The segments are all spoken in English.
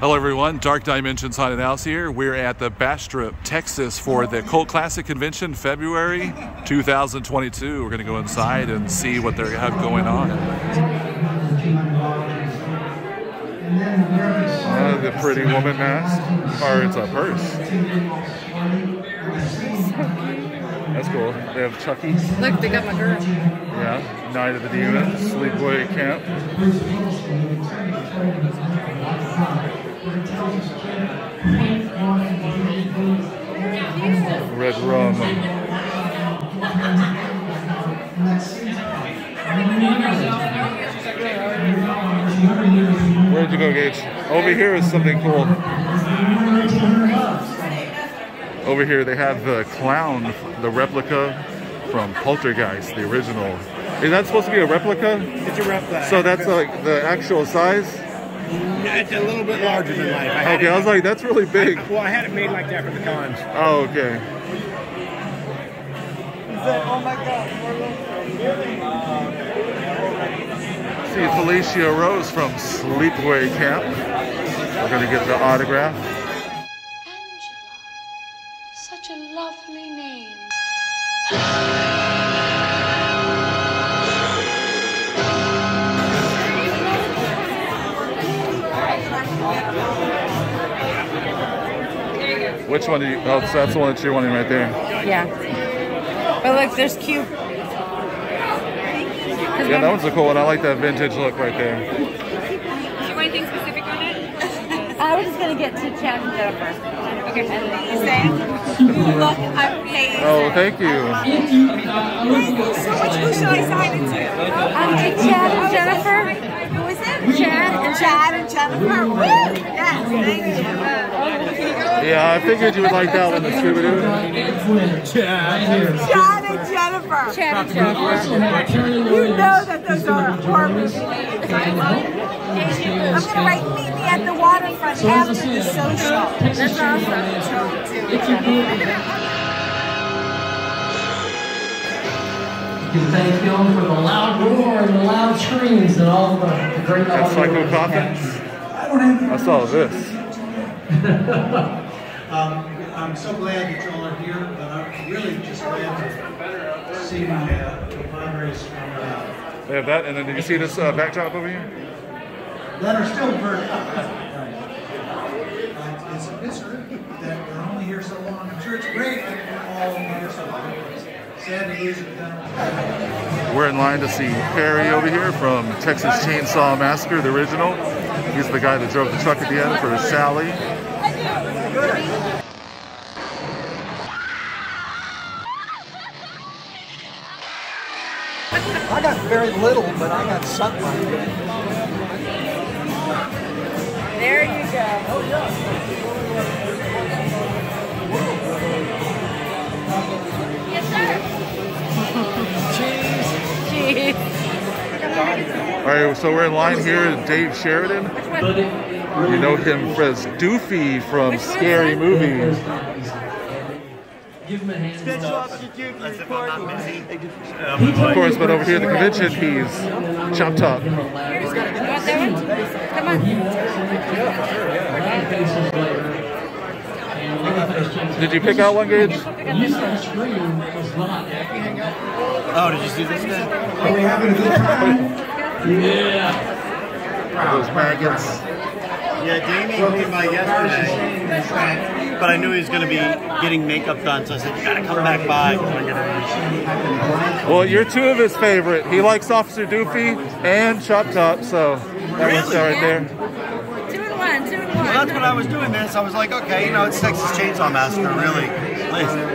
Hello everyone, Dark Dimensions Haunted House here. We're at the Bastrop, Texas for the Cult Classic Convention, February 2022. We're gonna go inside and see what they have going on. Uh, the pretty woman mask, or it's a purse. That's cool. They have Chucky. Look, they got my girl. Yeah, Night of the Demon, Sleepaway Camp. Red rum. Where'd you go, Gage? Over here is something cool. Over here they have the clown, the replica from Poltergeist, the original. Is that supposed to be a replica? It's a replica. So that's like the actual size? It's a little bit larger than life. I Okay, I was like, that's really big. well, I had it made like that for the cons. Oh, okay. oh my god. See Felissa Rose from Sleepaway Camp. We're gonna get the autograph. Which one do you? Oh, so that's the one that you're wanting right there. Yeah. But look, there's cute. Yeah, that one's a cool one. I like that vintage look right there. Do you want anything specific on it? I was just gonna get to Chad and Jennifer. Okay. You look amazing. Oh, thank you. Thank you so much. Who should I sign it to? Um, to Chad and Jennifer. Who is it? Chad and Chad and Jennifer. Woo! Yes, thank you. Yeah, I figured you would like that one, the Scooby Doo. Chad and Jennifer. Chad and Jennifer. You know that those are horror movies. I'm gonna write meet me at the waterfront after the social. That's awesome. You can thank Phil for the loud roar and the loud screams and all the, the great That's audio Psycho we Coffin. have. I saw this. Um, I'm so glad that y'all are here, but I'm really just glad to see my uh, compadres from, uh, They have that, and then did you see this uh, backdrop over here? that are still very, uh, it's, a great that we're only here so long. I'm sure it's great that they're all only here so long. Sad to lose it. We're in line to see Perry over here from Texas Chainsaw Massacre, the original. He's the guy that drove the truck at the end for Sally. I got very little, but I got sunlight. There you go. Yes, sir. Cheese. Cheese. All right, so we're in line here. with Dave Sheridan. You know him as Doofy from Scary Movie. Give him a hand. Of course, but over here at the convention, he's Chop Top. You want that one? Come on. Did you pick out one, Gage? This screen was not. Oh, did you see this guy? Yeah. Those maggots. Yeah, Damien came by yesterday, but I knew he was going to be getting makeup done, so I said, you got to come back by. Well, you're two of his favorite. He likes Officer Doofy and Chop Top, so that works out right there. Two and one, two and Well, one. that's when I was doing this. I was like, okay, you know, it's Texas Chainsaw Massacre, really. And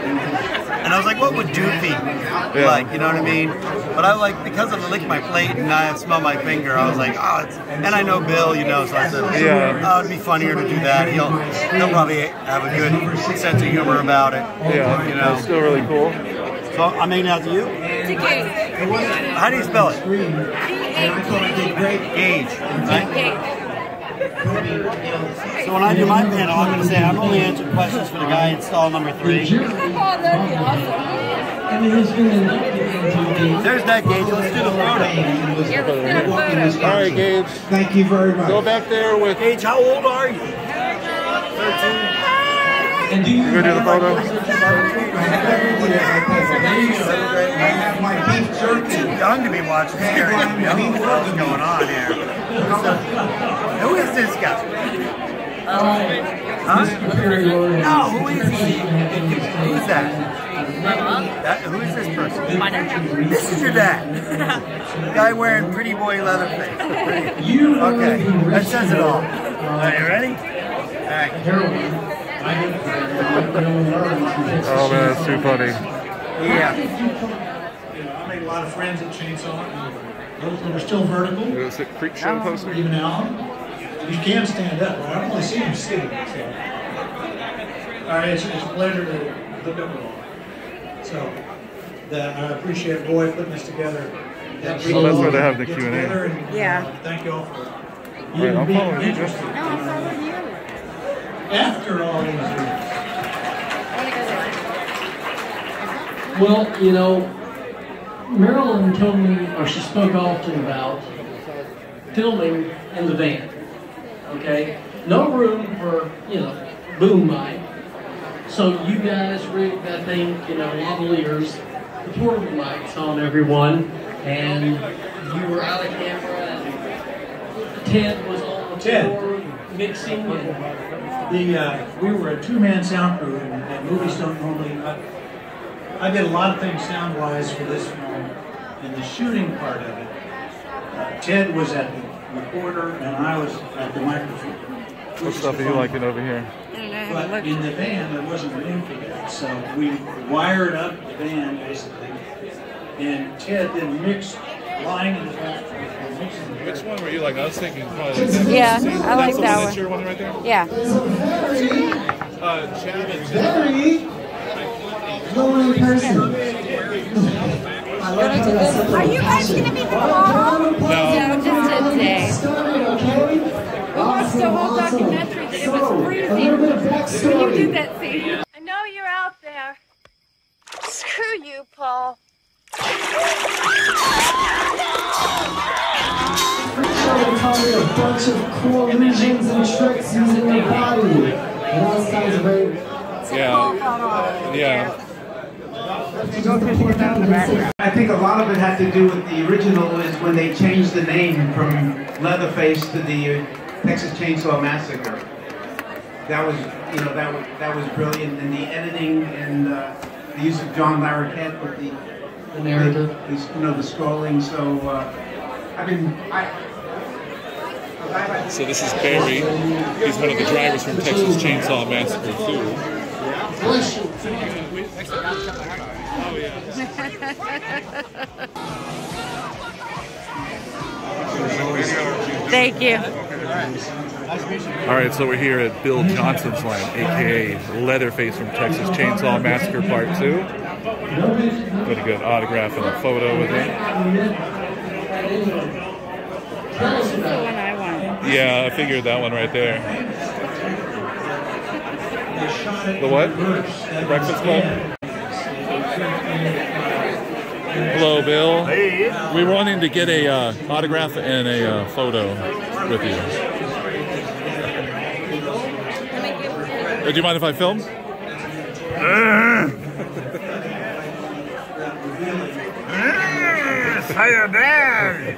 I was like, what would Doofy Yeah. like? You know what I mean? But I like because of the lick my plate and I smell my finger. I was like, oh, it's, and I know Bill, you know, so I said, Yeah. oh, it'd be funnier to do that. He'll he'll probably have a good sense of humor about it. Yeah, you know. it's still really cool. So I made it out to you. How do you spell it? Gage. Right? So when I do my panel, I'm going to say I'm only answering questions for the guy in stall number three. Oh, that'd be awesome. and it has been inducted into the. There's that Gage. Let's do the photo. Yeah, let's get a photo. All right, Gage. Thank you very much. Go back there with. Gage, how old are you? And do you Go do the photo. I have my beef jerky. Young to be watching scary young what's going on here. Who is this guy? Huh? No, who is he? Who's that? That, who is this person? This is your dad. Guy wearing pretty boy Leatherface. You Okay, that says it all. recipient Are you ready? All right. Heroin. I Oh man, that's too funny. Yeah. You know, I made a lot of friends at Chainsaw. Those that are still vertical, Is it Creepshow poster? even Allen. You can stand up, but I only see him sitting. So. All right, it's, it's a pleasure to look up with all. So, that I appreciate Roy putting this together. That we Oh, that's all where they have the Q&A. and, Yeah. uh, Thank you all for Right, I'm being you. interested No, I'm following you. After all these years. I want to go there. Well, you know, Marilyn told me, or she spoke often about filming in the van. Okay? No room for, you know, boom mic. So you guys rigged that thing, you know, lavaliers, the portable mics on everyone, and you were out of camera, and Ted was on the floor mixing, and The, uh, we were a two-man sound crew, and, and movies don't normally, I, I did a lot of things sound-wise for this film, in the shooting part of it. Uh, Ted was at the recorder, and I was at the microphone. What stuff are you liking over here? I don't know. I haven't But in the van, there wasn't room for that, so we wired up the van, basically, and Ted then mixed, lying in the back, mixing the Which one were you like? I was thinking probably. Yeah, See, I like the that one. one. That's your one right there. Yeah. Uh, Chad and Jen. Very lonely person. I love how that's such a Are you guys gonna be the model? No, just today. We watched the whole documentary. It was So, freezing. a little bit of When you backstory. did that scene. They taught me a bunch of cool illusions and tricks using your body. And all sounds great. Yeah. Yeah. I think a lot of it had to do with the original is when they changed the name from Leatherface to the uh, Texas Chainsaw Massacre. That was, you know, that was that was brilliant, and the editing and uh, the use of John Larroquette with the, the narrative. the, you know, the scrolling. So, uh, I mean, I. So this is Barry. He's one of the drivers from Texas Chainsaw Massacre 2. Bless. Thank you. All right, so we're here at Bill Johnson's line, aka Leatherface from Texas Chainsaw Massacre Part 2. Got a good autograph and a photo with him. Yeah, I figured that one right there. The what? The Breakfast Club? Hello, Bill. Hey. We were wanting to get a uh, autograph and a uh, photo with you. Uh, Do you mind if I film? Fire there.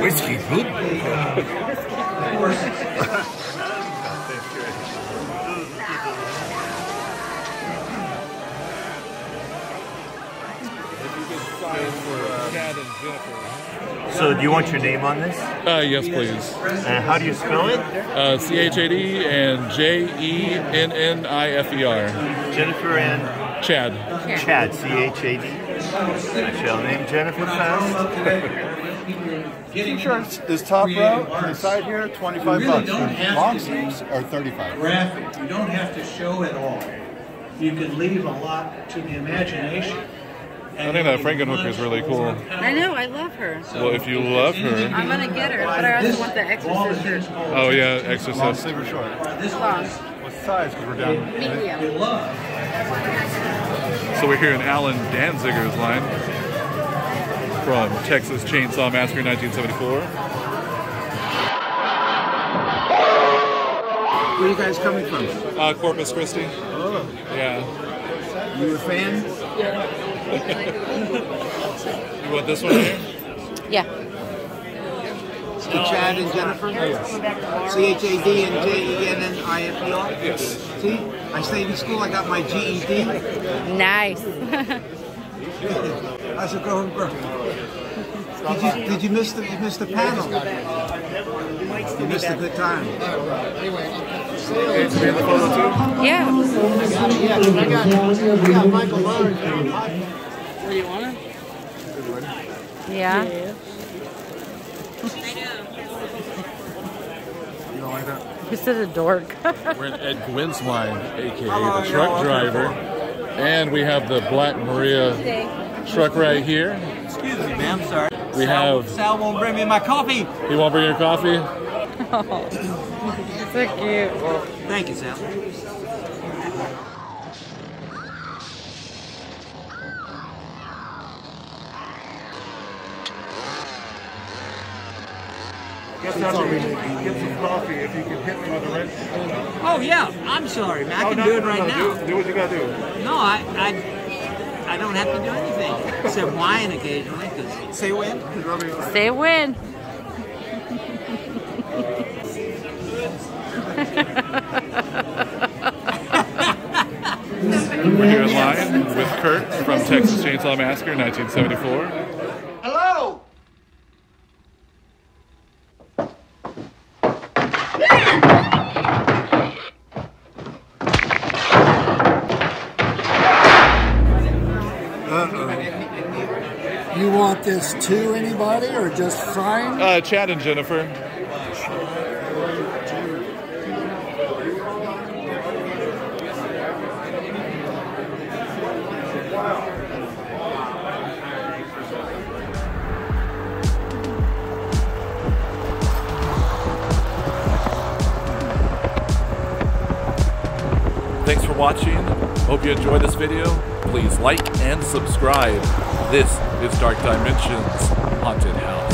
Whiskey good. So, do you want your name on this? Uh, yes, please. And how do you spell it? Uh, C H A D and J E N N I F E R. Jennifer and Chad. Chad, C H A D. I shall name Jennifer fast. T-shirts is top row on the side here, 25 really bucks. don't have Long sleeves are 35. graphic. You don't have to show it all. You can leave a lot to the imagination. I think that Frankenhooker is really cool. I know. I love her. Well, if you love her. I'm gonna get her, but I also want the Exorcist shirt. Oh, yeah, Exorcist. Long sleeve or short? This Long. was size because we're down. Medium. So we're here in Allen Danziger's line from Texas Chainsaw Massacre 1974. Where are you guys coming from? Uh, Corpus Christi. Oh. Yeah. You a fan? Yeah. you want this one here? Yeah. To Chad and Jennifer? Oh, C H A D and J E N N I F E R? Yes. See? I stayed in school, I got my GED. Nice. How's it going, bro? Did you, did you miss the you missed the panel? You missed a good time. Anyway. Yeah. Where you want it? Yeah. You don't like that? You're a dork. We're in Ed Guinn's line, aka the truck driver. And we have the Black Maria truck right here. Excuse me, ma'am. Sorry. We Sal, have- Sal won't bring me my coffee. He won't bring your coffee? so cute. Thank you, Sal. Get some, get some coffee if you can hit me with a wrench. Oh yeah, I'm sorry, man. I Oh, can no, do it no, right no, now. Do, do what you gotta do. No, I, I, I don't have to do anything except whine occasionally. Cause say when. Say when. We're here in line with Kirk from Texas Chainsaw Massacre 1974. Hello! You want this to anybody or just frying? Uh, Chad and Jennifer. Thanks for watching. Hope you enjoyed this video. Please like and subscribe. This is Dark Dimensions Haunted House.